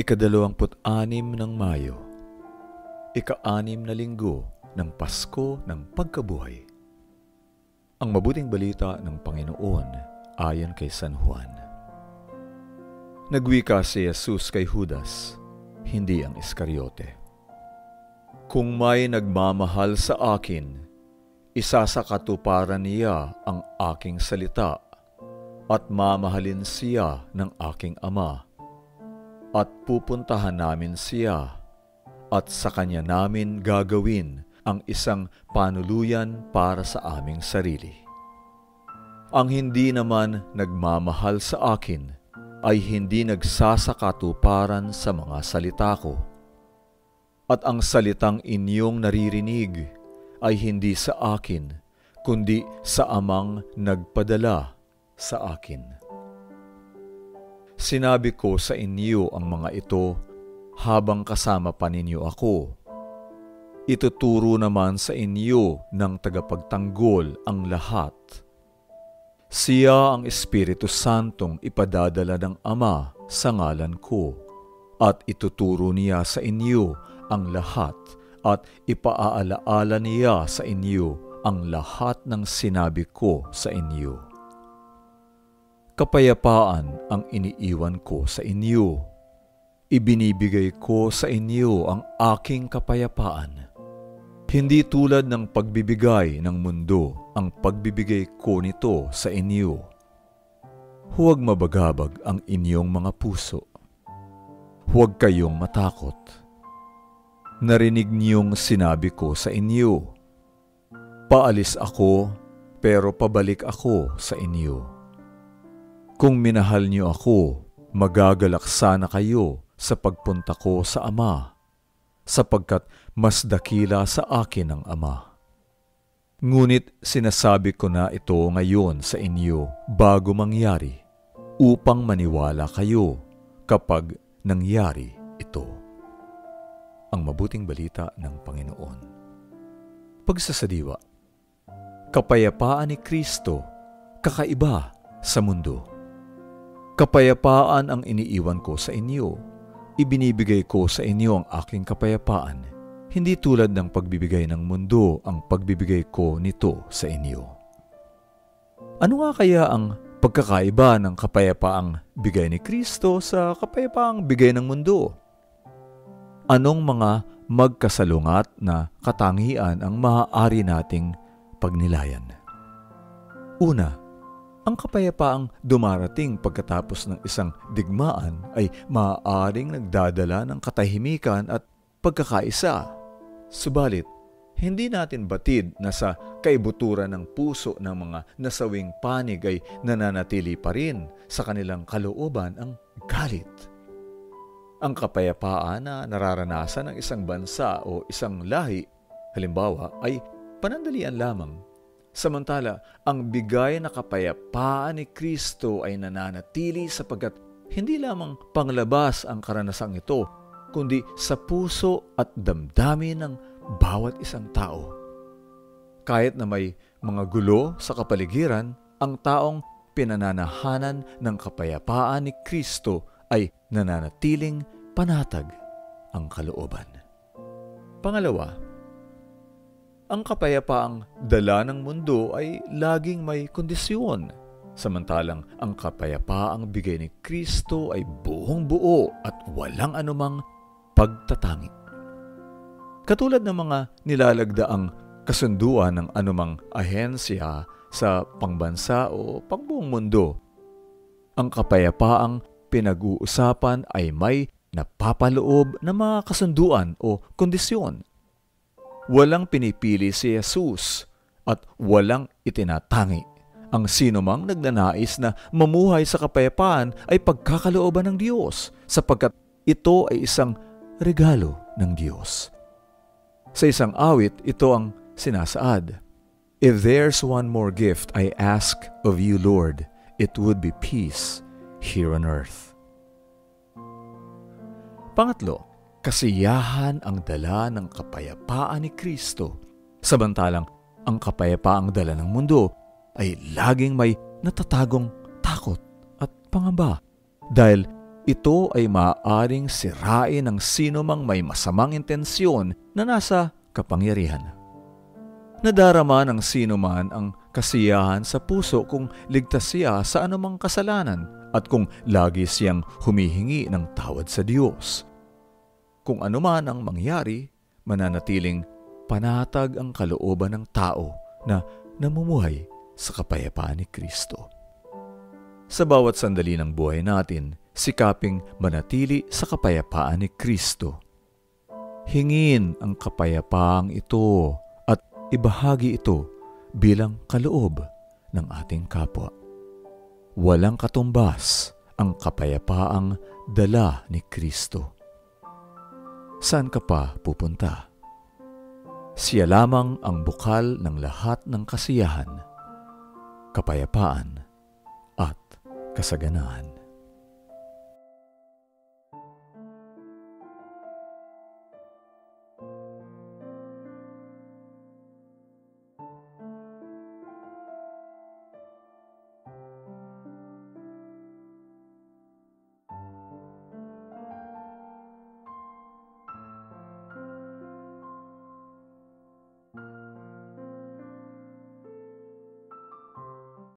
Ikadalawamput-anim ng Mayo, ika-anim na linggo ng Pasko ng Pagkabuhay. Ang mabuting balita ng Panginoon ayon kay San Juan. Nagwika si Jesus kay Judas, hindi ang Iskariote. Kung may nagmamahal sa akin, isasakatuparan niya ang aking salita at mamahalin siya ng aking ama at pupuntahan namin siya at sa kanya namin gagawin ang isang panuluyan para sa aming sarili. Ang hindi naman nagmamahal sa akin ay hindi nagsasakatuparan sa mga salita ko. At ang salitang inyong naririnig ay hindi sa akin, kundi sa amang nagpadala sa akin. Sinabi ko sa inyo ang mga ito habang kasama pa ninyo ako. Ituturo naman sa inyo ng tagapagtanggol ang lahat. Siya ang Espiritu Santong ipadadala ng Ama sa ngalan ko at ituturo niya sa inyo ang lahat at ipaaalaala niya sa inyo ang lahat ng sinabi ko sa inyo. Kapayapaan ang iniiwan ko sa inyo. Ibinibigay ko sa inyo ang aking kapayapaan. Hindi tulad ng pagbibigay ng mundo ang pagbibigay ko nito sa inyo. Huwag mabagabag ang inyong mga puso. Huwag kayong matakot. Narinig niyong sinabi ko sa inyo. Paalis ako, pero pabalik ako sa inyo kung minahal niyo ako, magagalak sana kayo sa pagpunta ko sa Ama, sapagkat mas dakila sa akin ang Ama. Ngunit sinasabi ko na ito ngayon sa inyo bago mangyari, upang maniwala kayo kapag nangyari ito. Ang mabuting balita ng Panginoon. Pagsasadiwa, kapayapaan ni Kristo, kakaiba sa mundo. Kapayapaan ang iniiwan ko sa inyo. Ibinibigay ko sa inyo ang aking kapayapaan. Hindi tulad ng pagbibigay ng mundo ang pagbibigay ko nito sa inyo. Ano nga kaya ang pagkakaiba ng kapayapaang bigay ni Kristo sa kapayapaang bigay ng mundo? Anong mga magkasalungat na katangian ang maaari nating pagnilayan? Una, ang kapayapaang dumarating pagkatapos ng isang digmaan ay maaaring nagdadala ng katahimikan at pagkakaisa. Subalit, hindi natin batid na sa kaibuturan ng puso ng mga nasawing panig ay nananatili pa rin sa kanilang kalooban ang galit. Ang kapayapaan na nararanasan ng isang bansa o isang lahi, halimbawa, ay panandalian lamang Samantala, ang bigay na kapayapaan ni Kristo ay nananatili sapagkat hindi lamang panglabas ang karanasang ito, kundi sa puso at damdamin ng bawat isang tao. Kahit na may mga gulo sa kapaligiran, ang taong pinananahanan ng kapayapaan ni Kristo ay nananatiling panatag ang kalooban. Pangalawa, ang kapayapaang dala ng mundo ay laging may kondisyon. Samantalang ang kapayapaang bigay ni Kristo ay buong buo at walang anumang pagtatangi. Katulad ng mga nilalagdaang kasunduan ng anumang ahensya sa pangbansa o pangbuong mundo, ang kapayapaang pinag-uusapan ay may napapaloob na mga kasunduan o kondisyon Walang pinipili si Jesus at walang itinatangi. Ang sinumang nagnanais na mamuhay sa kapayapaan ay pagkakalooban ng Diyos sapagkat ito ay isang regalo ng Diyos. Sa isang awit, ito ang sinasaad. If there's one more gift I ask of you, Lord, it would be peace here on earth. Pangatlo, kasiyahan ang dala ng kapayapaan ni Kristo, samantalang ang kapayapaang dala ng mundo ay laging may natatagong takot at pangamba dahil ito ay maaaring sirain ng sino mang may masamang intensyon na nasa kapangyarihan. Nadarama ng sino man ang kasiyahan sa puso kung ligtas siya sa anumang kasalanan at kung lagi siyang humihingi ng tawad sa Diyos. Kung anuman ang mangyari, mananatiling panatag ang kalooban ng tao na namumuhay sa kapayapaan ni Kristo. Sa bawat sandali ng buhay natin, sikaping manatili sa kapayapaan ni Kristo. Hingin ang kapayapaang ito ibahagi ito bilang kaloob ng ating kapwa. Walang katumbas ang kapayapaang dala ni Kristo. Saan ka pa pupunta? Siya lamang ang bukal ng lahat ng kasiyahan, kapayapaan at kasaganaan.